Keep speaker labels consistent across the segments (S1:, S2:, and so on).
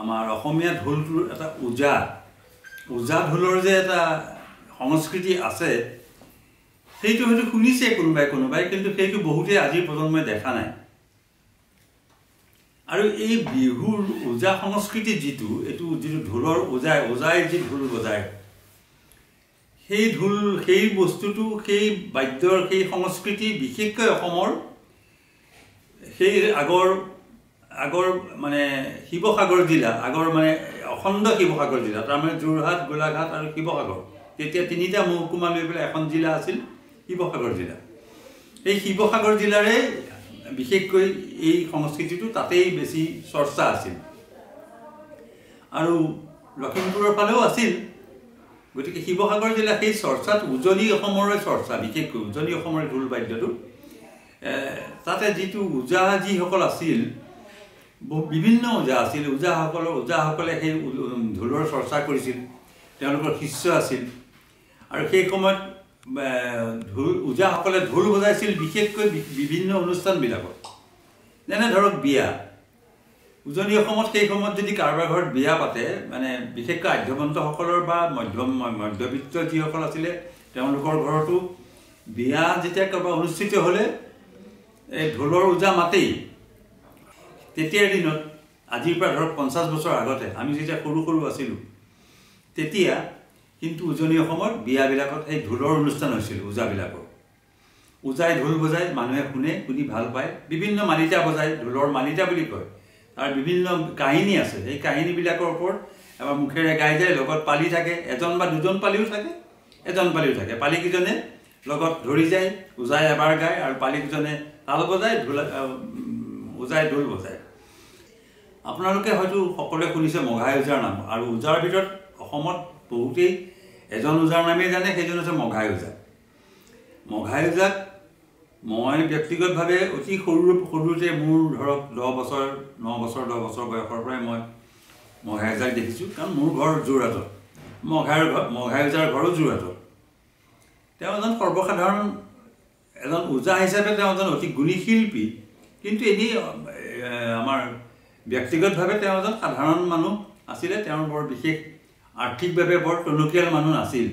S1: আমাৰ অসমীয়া ঢোলটোৰ এটা ওজা ওজা ঢোলৰ যে এটা সংস্কৃতি আছে সেইটো হয়তো শুনিছে কোনোবাই কোনোবাই কিন্তু সেইটো বহুতেই আজিৰ প্ৰজন্মই দেখা নাই। আৰু এই বিহুৰ ওজা সংস্কৃতি যিটো এইটো যিটো ঢোলৰ ওজাই ওজাই যি ঢোল বজায় সেই ঢোল সেই বস্তুটো সেই বাদ্যৰ সেই সংস্কৃতি বিশেষকৈ অসমৰ সেই আগৰ আগৰ মানে শিৱসাগৰ জিলা আগৰ মানে অখণ্ড শিৱসাগৰ জিলা তাৰমানে যোৰহাট গোলাঘাট আৰু শিৱসাগৰ। তেতিয়া তিনিটা মহকুমা লৈ পেলাই এখন জিলা আছিল শিৱসাগৰ জিলা। এই শিৱসাগৰ জিলাৰে বিশেষকৈ এই সংস্কৃতিটো তাতেই বেছি চৰ্চা আছিল। আৰু লখিমপুৰৰ ফালেও আছিল গতিকে শিৱসাগৰ জিলা সেই চৰ্চাত উজনি অসমৰে চৰ্চা বিশেষকৈ উজনি অসমৰ ঢোল বাদ্যটো। তাতে যিটো ওজা যিসকল আছিল বিভিন্ন ওজা আছিল। ওজাসকলৰ ওজাসকলে সেই ঢোলৰ চৰ্চা কৰিছিল। তেওঁলোকৰ শিষ্য আছিল। আৰু সেই সময়ত ঢোল ওজাসকলে ঢোল বজাইছিল বিশেষকৈ বিভিন্ন অনুষ্ঠানবিলাকত। যেনে ধৰক বিয়া। উজনি অসমত সেই সময়ত যদি কাৰোবাৰ ঘৰত বিয়া পাতে মানে বিশেষকৈ আধ্যবন্তসকলৰ বা মধ্যম মধ্যবিত্ত যিসকল আছিলে তেওঁলোকৰ ঘৰতো বিয়া যেতিয়া কাৰোবাৰ অনুষ্ঠিত হ'লে এই ঢোলৰ ওজা মাতেই। তেতিয়াৰ দিনত আজিৰ পৰা ধৰক পঞ্চাছ বছৰ আগতে আমি যেতিয়া সৰু সৰু আছিলোঁ তেতিয়া কিন্তু উজনি অসমত বিয়াবিলাকত সেই ঢোলৰ অনুষ্ঠান হৈছিল ওজাবিলাকৰ। ওজাই ঢোল বজাই মানুহে শুনে শুনি ভাল পায়। বিভিন্ন মালিতা বজায় ঢোলৰ মালিতা বুলি কয়। তাৰ বিভিন্ন কাহিনী আছে। সেই কাহিনীবিলাকৰ ওপৰত এবাৰ মুখেৰে গাই যায় লগত পালি থাকে। এজন বা দুজন পালিও থাকে এজন পালিও থাকে। পালিকেইজনে লগত ধৰি যায় ওজাই এবাৰ গায় আৰু পালিকেইজনে তাল বজায় ঢোল ওজাই ঢোল বজায়। আপোনালোকে হয়তো সকলোৱে শুনিছে মঘাই ওজাৰ নাম। আৰু ওজাৰ ভিতৰত অসমত বহুতেই এজন ওজাৰ নামেই জানে সেইজন হৈছে মঘাই ওজা মঘাই ওজাক মই ব্যক্তিগতভাৱে অতি সৰু সৰুতে মোৰ ধৰক দহ বছৰ ন বছৰ দহ বছৰ বয়সৰ পৰাই মই মঘাই ওজাক দেখিছোঁ। কাৰণ মোৰ ঘৰ যোৰহাটত মঘাইৰ ঘৰ মঘাই ওজাৰ ঘৰো যোৰহাটত তেওঁ এজন সৰ্বসাধাৰণ এজন ওজা হিচাপে তেওঁ এজন অতি গুণী শিল্পী কিন্তু এনেই আমাৰ ব্যক্তিগতভাৱে তেওঁ এজন সাধাৰণ মানুহ আছিলে তেওঁৰ বৰ বিশেষ আৰ্থিকভাৱে বৰ টনকিয়াল মানুহ নাছিল।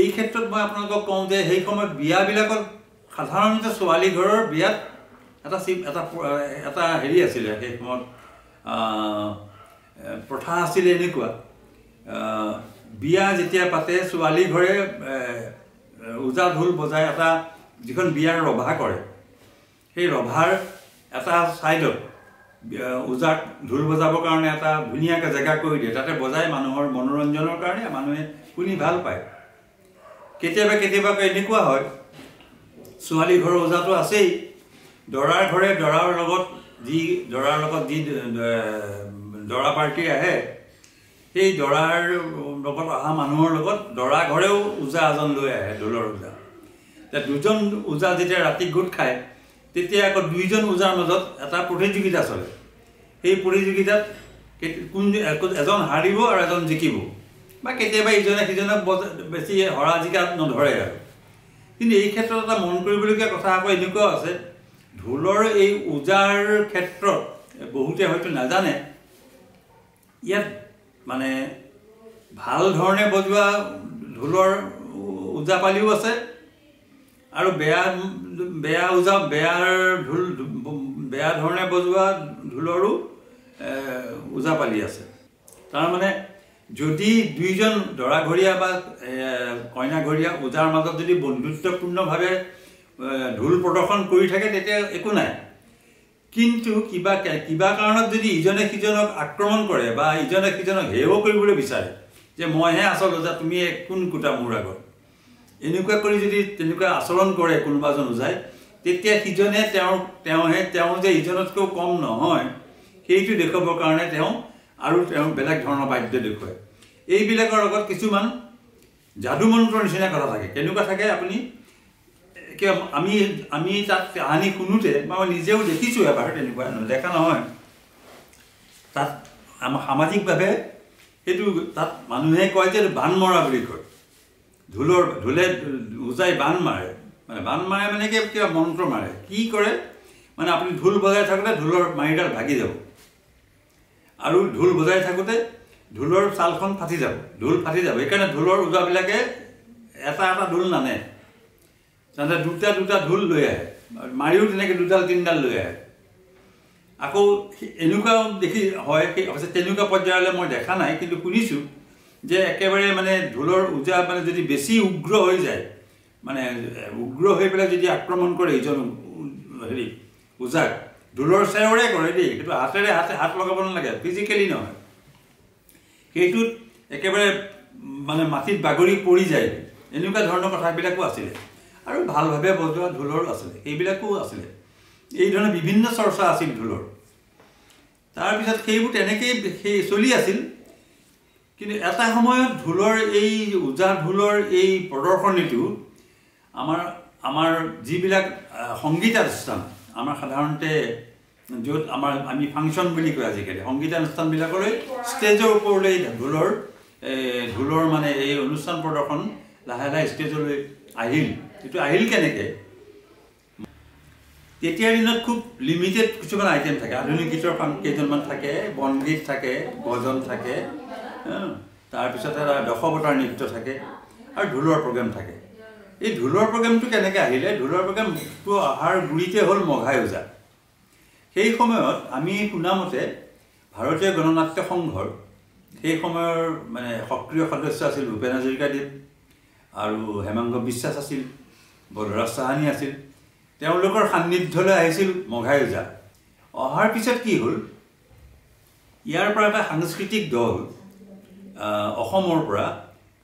S1: এই ক্ষেত্ৰত মই আপোনালোকক কওঁ যে সেই সময়ত বিয়াবিলাকত সাধাৰণতে ছোৱালী ঘৰৰ বিয়াত এটা এটা এটা হেৰি আছিলে সেই সময়ত প্ৰথা আছিলে এনেকুৱা বিয়া যেতিয়া পাতে ছোৱালী ঘৰে ওজা ঢোল বজাই এটা যিখন বিয়াৰ ৰভা কৰে সেই ৰভাৰ এটা ছাইডত ওজাক ঢোল বজাবৰ কাৰণে এটা ধুনীয়াকৈ জেগা কৰি দিয়ে। তাতে বজাই মানুহৰ মনোৰঞ্জনৰ কাৰণে মানুহে শুনি ভাল পায়। কেতিয়াবা কেতিয়াবা এনেকুৱা হয় ছোৱালী ঘৰৰ ওজাটো আছেই। দৰাৰ ঘৰে দৰাৰ লগত যি দৰাৰ লগত যি দৰা পাৰ্টি আহে সেই দৰাৰ লগত অহা মানুহৰ লগত দৰা ঘৰেও ওজা এজন লৈ আহে ঢোলৰ ওজা দুজন ওজা যেতিয়া ৰাতি গোট খায় তেতিয়া আকৌ দুইজন ওজাৰ মাজত এটা প্ৰতিযোগিতা চলে। সেই প্ৰতিযোগিতাত কোন এজন হাৰিব আৰু এজন জিকিব। বা কেতিয়াবা ইজনে সিজনক বেছি হৰা জিকা নধৰে আৰু। কিন্তু এই ক্ষেত্ৰত এটা মন কৰিবলগীয়া কথা আকৌ এনেকুৱাও আছে ঢোলৰ এই ওজাৰ ক্ষেত্ৰত বহুতে হয়তো নাজানে ইয়াত মানে ভাল ধৰণে বজোৱা ঢোলৰ ওজাপালিও আছে আৰু বেয়া বেয়া ওজা বেয়াৰ ঢোল বেয়া ধৰণে বজোৱা ঢোলৰো ওজাপালি আছে। তাৰমানে যদি দুইজন দৰাঘৰীয়া বা কইনাঘৰীয়া ওজাৰ মাজত যদি বন্ধুত্বপূৰ্ণভাৱে ঢোল প্ৰদৰ্শন কৰি থাকে তেতিয়া একো নাই। কিন্তু কিবা কিবা কাৰণত যদি ইজনে সিজনক আক্ৰমণ কৰে বা ইজনে সিজনক হেয় কৰিবলৈ বিচাৰে যে মইহে আচল ওজা তুমি কোন কোটা মোৰ আগত? এনেকুৱা কৰি যদি তেনেকুৱা আচৰণ কৰে কোনোবা এজন ওজাই তেতিয়া সিজনে তেওঁ তেওঁহে তেওঁ যে ইজনতকৈও কম নহয় সেইটো দেখুৱাবৰ কাৰণে তেওঁ আৰু তেওঁ বেলেগ ধৰণৰ বাদ্য দেখুৱায়। এইবিলাকৰ লগত কিছুমান যাদু মন্ত্ৰৰ নিচিনা কথা থাকে। কেনেকুৱা থাকে আপুনি আমি আমি তাত কাহানি শুনোতে মই নিজেও দেখিছোঁ এবাৰ তেনেকুৱা নেদেখা নহয়। তাত আমাৰ সামাজিকভাৱে সেইটো তাত মানুহে কয় যে বান মৰা বুলি কয়। ঢোলৰ ঢোলে ওজাই বান মাৰে। মানে বান মাৰে মানে কি কিবা মন্ত্ৰ মাৰে। কি কৰে? মানে আপুনি ঢোল বজাই থাকোঁতে ঢোলৰ মাৰিডাল ভাগি যাব। আৰু ঢোল বজাই থাকোঁতে ঢোলৰ ছালখন ফাটি যাব। ঢোল ফাটি যাব। সেইকাৰণে ঢোলৰ ওজাবিলাকে এটা এটা ঢোল নানে। তাহাঁতে দুটা দুটা ঢোল লৈ আহে। মাৰিও তেনেকৈ দুডাল তিনিডাল লৈ আহে। আকৌ এনেকুৱাও দেখি হয় অৱশ্যে তেনেকুৱা পৰ্যায়লৈ মই দেখা নাই কিন্তু শুনিছোঁ। যে একেবাৰে মানে ঢোলৰ ওজা মানে যদি বেছি উগ্ৰ হৈ যায় মানে উগ্ৰ হৈ পেলাই যদি আক্ৰমণ কৰে ইজন হেৰি ওজাক ঢোলৰ চেৱৰে কৰে দেই সেইটো হাতেৰে হাতে হাত লগাব নালাগে ফিজিকেলি নহয়। সেইটোত একেবাৰে মানে মাটিত বাগৰি পৰি যায়। এনেকুৱা ধৰণৰ কথাবিলাকো আছিলে। আৰু ভালভাৱে বজোৱা ঢোলৰো আছিলে সেইবিলাকো আছিলে। এই ধৰণে বিভিন্ন চৰ্চা আছিল ঢোলৰ। তাৰপিছত সেইবোৰ তেনেকেই সেই চলি আছিল। কিন্তু এটা সময়ত ঢোলৰ এই ওজা ঢোলৰ এই প্ৰদৰ্শনীটো আমাৰ আমাৰ যিবিলাক সংগীতানুষ্ঠান আমাৰ সাধাৰণতে য'ত আমাৰ আমি ফাংচন বুলি কয় আজিকালি সংগীতানুষ্ঠানবিলাকলৈ ষ্টেজৰ ওপৰলৈ ঢোলৰ ঢোলৰ মানে এই অনুষ্ঠান প্ৰদৰ্শন লাহে লাহে ষ্টেজলৈ আহিল। এইটো আহিল কেনেকৈ? তেতিয়াৰ দিনত খুব লিমিটেড কিছুমান আইটেম থাকে। আধুনিক গীতৰ কেইজনমান থাকে বনগীত থাকে ভজন থাকে। তাৰপিছত দশৱতাৰ নৃত্য থাকে আৰু ঢোলৰ প্ৰগ্ৰেম থাকে। এই ঢোলৰ প্ৰগ্ৰেমটো কেনেকৈ আহিলে? ঢোলৰ প্ৰগ্ৰেমটো অহাৰ গুৰিতে হ'ল মঘাই ওজা। সেই সময়ত আমি শুনামতে ভাৰতীয় গণনাট্য সংঘৰ সেই সময়ৰ মানে সক্ৰিয় সদস্য আছিল ভূপেন হাজৰিকাদেৱ আৰু হেমাংগ বিশ্বাস আছিল বলৰাজ চাহানী আছিল। তেওঁলোকৰ সান্নিধ্যলৈ আহিছিল মঘাই ওজা। অহাৰ পিছত কি হ'ল? ইয়াৰ পৰা এটা সাংস্কৃতিক দল অসমৰ পৰা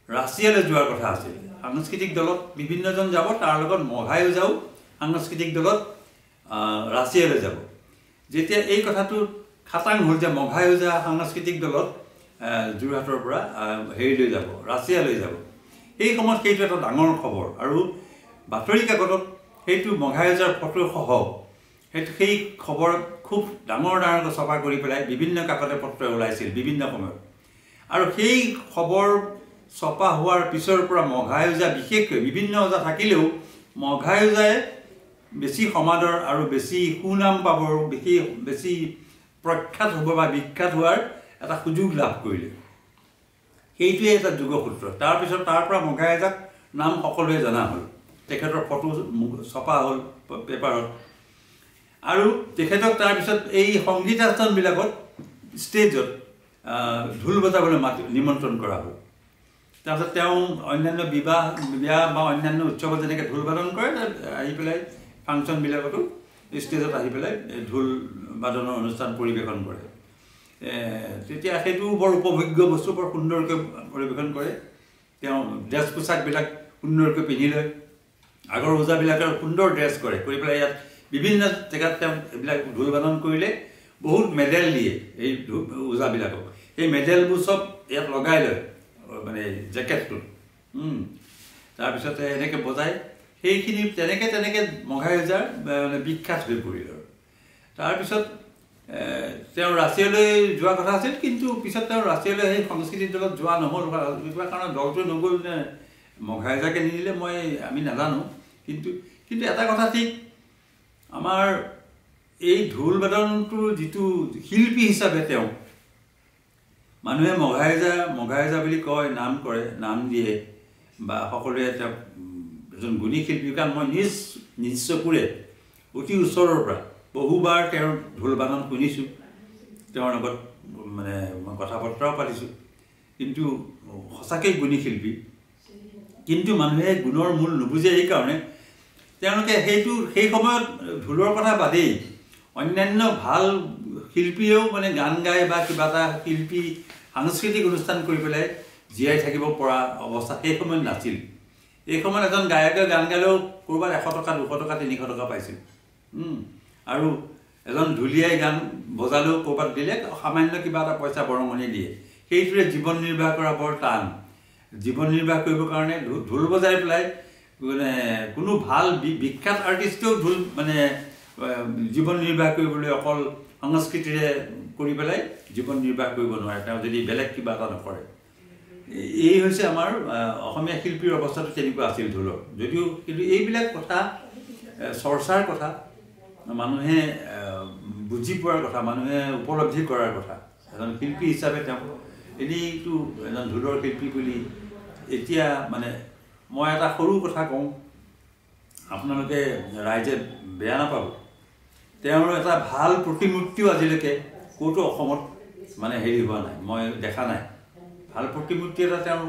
S1: ৰাছিয়ালৈ যোৱাৰ কথা আছিল। সাংস্কৃতিক দলত বিভিন্নজন যাব তাৰ লগত মঘাই ওজাও সাংস্কৃতিক দলত ৰাছিয়ালৈ যাব। যেতিয়া এই কথাটো খাটাং হ'ল যে মঘাই ওজা সাংস্কৃতিক দলত যোৰহাটৰ পৰা হেৰিলৈ যাব ৰাছিয়ালৈ যাব। সেই সময়ত সেইটো এটা ডাঙৰ খবৰ আৰু বাতৰি কাকতত সেইটো মঘাই ওজাৰ ফটোসহ সেইটো সেই খবৰ খুব ডাঙৰ ডাঙৰকৈ চফা কৰি পেলাই বিভিন্ন কাকতে পত্ৰই ওলাইছিল বিভিন্ন সময়ত। আৰু সেই খবৰ চপা হোৱাৰ পিছৰ পৰা মঘাই ওজা বিশেষকৈ বিভিন্ন ওজা থাকিলেও মঘাই ওজাই বেছি সমাদৰ আৰু বেছি সুনাম পাবৰ বেছি বেছি প্ৰখ্যাত হ'ব বা বিখ্যাত হোৱাৰ এটা সুযোগ লাভ কৰিলে। সেইটোৱে এটা যোগসূত্ৰ। তাৰপিছত তাৰ পৰা মঘাই ওজাক নাম সকলোৱে জনা হ'ল। তেখেতৰ ফটো ছপা হ'ল পেপাৰত। আৰু তেখেতক তাৰপিছত এই সংগীতানুষ্ঠানবিলাকত ষ্টেজত ঢোল বজাবলৈ মাতি নিমন্ত্ৰণ কৰা হ'ল। তাৰপিছত তেওঁ অন্যান্য বিবাহ বিয়া বা অন্যান্য উৎসৱত যেনেকৈ ঢোল বাদন কৰে আহি পেলাই ফাংচনবিলাকতো ষ্টেজত আহি পেলাই ঢোল বাদনৰ অনুষ্ঠান পৰিৱেশন কৰে। তেতিয়া সেইটো বৰ উপভোগ্য বস্তু বৰ সুন্দৰকৈ পৰিৱেশন কৰে। তেওঁ ড্ৰেছ পোছাকবিলাক সুন্দৰকৈ পিন্ধি লয়। আগৰ ওজাবিলাকে সুন্দৰ ড্ৰেছ কৰে। কৰি পেলাই ইয়াত বিভিন্ন জেগাত তেওঁ এইবিলাক ঢোল বাদন কৰিলে বহুত মেডেল দিয়ে এই ওজাবিলাকক সেই মেডেলবোৰ চব ইয়াত লগাই লয় মানে জেকেটটোত তাৰপিছতে এনেকৈ বজাই সেইখিনি তেনেকৈ তেনেকৈ মঘাই মানে বিখ্যাত হৈ পৰিল আৰু। তাৰপিছত তেওঁ ৰাছিয়ালৈ যোৱা কথা আছিল কিন্তু পিছত তেওঁ ৰাছিয়ালৈ সেই সংস্কৃতিৰ দলত যোৱা নহ'ল। কিবা কাৰণত দলটো নগ'ল নে মঘাইজাকে নিদিলে মই আমি নাজানো। কিন্তু কিন্তু এটা কথা ঠিক আমাৰ এই ঢোল বাদনটোৰ যিটো শিল্পী হিচাপে তেওঁ মানুহে মঘাইজা মঘাইজা বুলি কয় নাম কৰে নাম দিয়ে বা সকলোৱে তেওঁক এজন গুণী শিল্পী কাৰণ মই নিজ নিজ চকুৰে অতি ওচৰৰ পৰা বহুবাৰ তেওঁৰ ঢোল বাদন শুনিছোঁ। তেওঁৰ লগত মানে কথা বতৰাও পাতিছোঁ। কিন্তু সঁচাকৈ গুণী শিল্পী। কিন্তু মানুহে গুণৰ মূল নুবুজে এইকাৰণে তেওঁলোকে সেইটো সেই সময়ত ঢোলৰ কথা বাদেই অন্যান্য ভাল শিল্পীয়েও মানে গান গাই বা কিবা এটা শিল্পী সাংস্কৃতিক অনুষ্ঠান কৰি পেলাই জীয়াই থাকিব পৰা অৱস্থা সেই সময়ত নাছিল। এই সময়ত এজন গায়কে গান গালেও ক'ৰবাত এশ টকা দুশ টকা তিনিশ টকা পাইছিল। আৰু এজন ঢুলীয়াই গান বজালেও ক'ৰবাত দিলে সামান্য কিবা এটা পইচা বৰঙণি দিয়ে। সেইটোৰে জীৱন নিৰ্বাহ কৰা বৰ টান। জীৱন নিৰ্বাহ কৰিবৰ কাৰণে ঢোল বজাই পেলাই মানে কোনো ভাল বিখ্যাত আৰ্টিষ্টেও ঢোল মানে জীৱন নিৰ্বাহ কৰিবলৈ অকল সংস্কৃতিৰে কৰি পেলাই জীৱন নিৰ্বাহ কৰিব নোৱাৰে তেওঁ যদি বেলেগ কিবা এটা নকৰে। এই হৈছে আমাৰ অসমীয়া শিল্পীৰ অৱস্থাটো তেনেকুৱা আছিল ঢোলৰ যদিও কিন্তু এইবিলাক কথা চৰ্চাৰ কথা মানুহে বুজি পোৱাৰ কথা মানুহে উপলব্ধি কৰাৰ কথা। এজন শিল্পী হিচাপে তেওঁ এনেইতো এজন ঢোলৰ শিল্পী বুলি এতিয়া মানে মই এটা সৰু কথা কওঁ। আপোনালোকে ৰাইজে বেয়া নাপাব। তেওঁৰ এটা ভাল প্ৰতিমূৰ্তিও আজিলৈকে ক'তো অসমত মানে হেৰি হোৱা নাই মই দেখা নাই। ভাল প্ৰতিমূৰ্তি এটা তেওঁ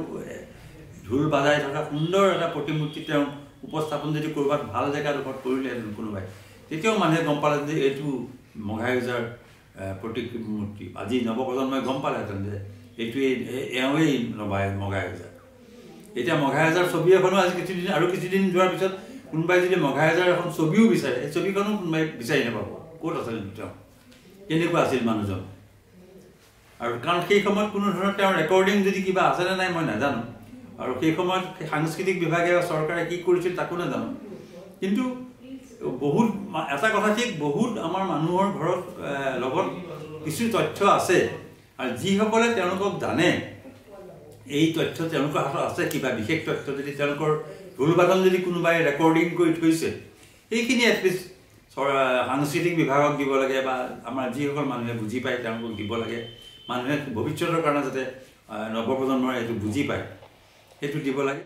S1: ঢোল বাজাই থকা সুন্দৰ এটা প্ৰতিমূৰ্তি তেওঁ উপস্থাপন যদি ক'ৰবাত ভাল জেগাডোখৰত কৰিলেহেঁতেন কোনোবাই তেতিয়াও মানুহে গম পালে যে এইটো মঘাই ওজাৰ প্ৰতিমূৰ্তি। আজি নৱপ্ৰজন্মই গম পালেহেঁতেন যে এইটোৱেই এওঁৱেই নবাই মঘাই ওজাৰ। এতিয়া মঘাই ওজাৰ ছবি এখনো আজি কিছুদিন আৰু কিছুদিন যোৱাৰ পিছত কোনোবাই যদি মঘাই ওজাৰ এখন ছবিও বিচাৰে এই ছবিখনো কোনোবাই বিচাৰি নাপাব। ক'ত আছিল তেওঁ? কেনেকুৱা আছিল মানুহজন? আৰু কাৰণ সেই সময়ত কোনো ধৰণৰ তেওঁৰ ৰেকৰ্ডিং যদি কিবা আছেনে নাই মই নাজানো। আৰু সেই সময়ত সাংস্কৃতিক বিভাগে বা চৰকাৰে কি কৰিছিল তাকো নাজানো। কিন্তু বহুত এটা কথা ঠিক বহুত আমাৰ মানুহৰ ঘৰত লগত কিছু তথ্য আছে। আৰু যিসকলে তেওঁলোকক জানে এই তথ্য তেওঁলোকৰ হাতত আছে কিবা বিশেষ তথ্য যদি তেওঁলোকৰ ঢোল বাদন যদি কোনোবাই ৰেকৰ্ডিং কৰি থৈছে সেইখিনি এটলিষ্ট সাংস্কৃতিক বিভাগক দিব লাগে বা আমাৰ যিসকল মানুহে বুজি পায় তেওঁলোকক দিব লাগে। মানুহে ভৱিষ্যতৰ কাৰণে যাতে নৱপ্ৰজন্মই এইটো বুজি পায় সেইটো দিব লাগে।